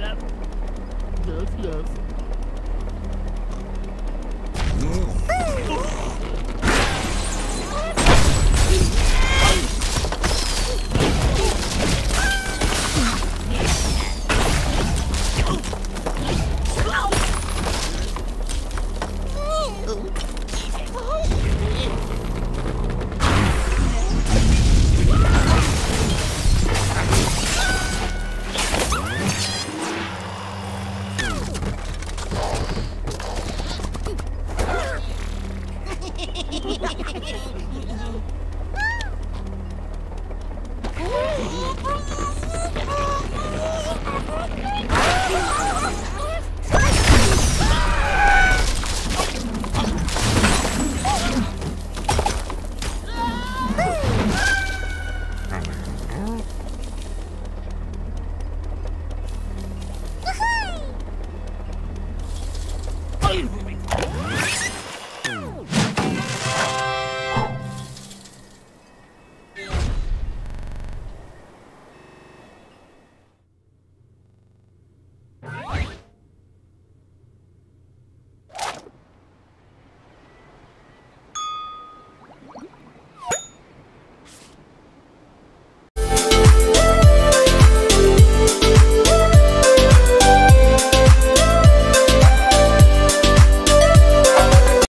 Yes, yes. Oh,